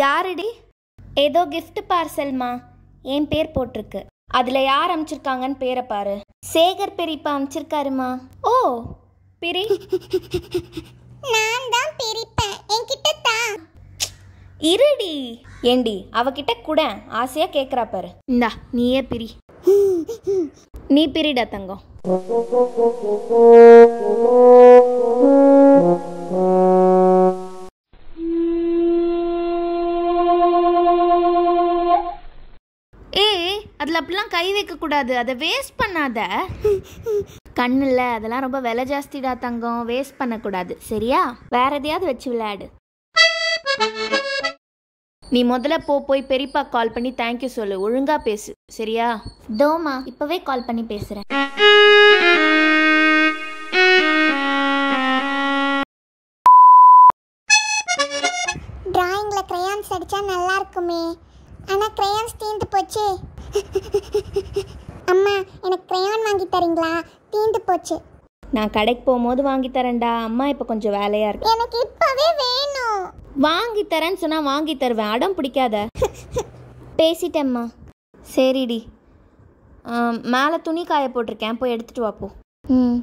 யாருடி? ஏதோ gift பார்சல்மா என் பேர் போட்டிருக்கு? அதுல யார் அனுப்பிச்சிருக்காங்கன்னு பேரை பாரு. சேகர் பெரியப்பா அனுப்பிச்சிருக்காருமா ஓ பிரி. நான் தான் பிரிப்பேன். என்கிட்ட தான் இருடி. ஏண்டி அவகிட்ட கூட. ஆசையா கேக்குறா பாரு. இந்தா நீயே பிரி. நீ பிரிடா தங்கம். ஏய் அதில் அப்படிலாம் கை வைக்கக்கூடாது அதை வேஸ்ட் பண்ணாத. கண்ணில் அதெல்லாம் ரொம்ப விலை ஜாஸ்திடா தங்கம். வேஸ்ட் பண்ணக்கூடாது. சரியா? வேற எதையாவது வச்சு விளையாடு. நீ முதல்ல போ போய் பெரியப்பா கால் பண்ணி தேங்க்யூ சொல்லு. ஒழுங்கா பேசு. சரியா? தோமா இப்பவே கால் பண்ணி பேசுறேன். டிராயிங்ல கிரையான்ஸ் அடிச்சா நல்லா இருக்குமே. ஆனா crayons தீந்து போச்சு. அம்மா எனக்கு crayon வாங்கி தரீங்களா? தீந்து போச்சு. நான் கடைக்கு போகும்போது வாங்கி தரேன்டா. அம்மா இப்போ கொஞ்சம் வேலையா இருக்கு. எனக்கு இப்பவே வேணும். வாங்கி தரேன்னு சொன்னா வாங்கி தருவேன். அடம் பிடிக்காத. பேசிட்டேம்மா. சரிடி. மேலே துணி காய போட்டிருக்கேன். போய் எடுத்துட்டு வா போ. ம்.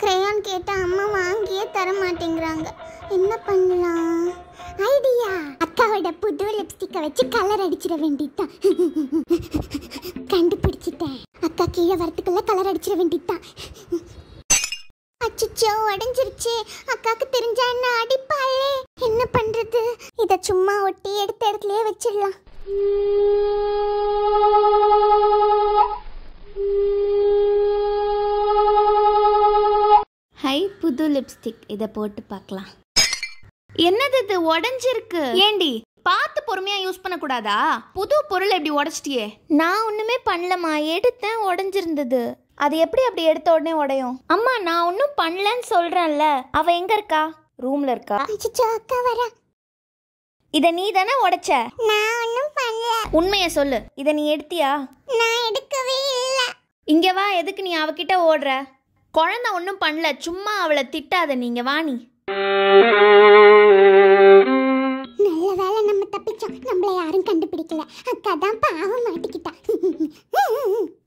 crayon கேட்டா அம்மா வாங்கியே தர மாட்டேங்கிறாங்க. என்ன பண்ணலாம்? புது லிப்ஸ்டிக்கை வச்சு கலர் அடிச்சிட வேண்டியதுதான். கண்டுபிடிச்சிட்டேன். அக்கா கீழே வரத்துக்குள்ள கலர் அடிச்சிட வேண்டியதுதான். அச்சச்சோ உடஞ்சிருச்சு. அக்காக்கு தெரிஞ்சா என்ன அடிப்பாளே. என்ன பண்றது? இத சும்மா ஒட்டி எடுத்த இடத்துலயே வச்சிடலாம். ஹை புது லிப்ஸ்டிக் இதை போட்டு பார்க்கலாம். என்னது இது? உடஞ்சிருக்கு. ஏண்டி? பார்த்து பொறுமையா யூஸ் பண்ணக்கூடாதா? புது பொருள் எப்படி உடைச்சிட்டியே. நான் ஒண்ணுமே பண்ணலம்மா. எடுத்தேன் உடஞ்சிருந்தது. அது எப்படி அப்படி எடுத்த உடனே உடையும்? அம்மா நான் ஒன்றும் பண்ணலன்னு சொல்றேன்ல. அவ எங்க இருக்கா? ரூம்ல இருக்கா? அக்கா வர. இதை நீ தானே உடைச்ச? நான் ஒன்றும் பண்ணல. உண்மையை சொல்லு. இதை நீ எடுத்தியா? நான் எடுக்கவே இல்லை. இங்க வா எதுக்கு நீ அவகிட்ட ஓடுற? குழந்தை ஒன்றும் பண்ணல. சும்மா அவளை திட்டாத. நீங்க வா நம்ம பாவம் மாட்டிக்கிட்டா.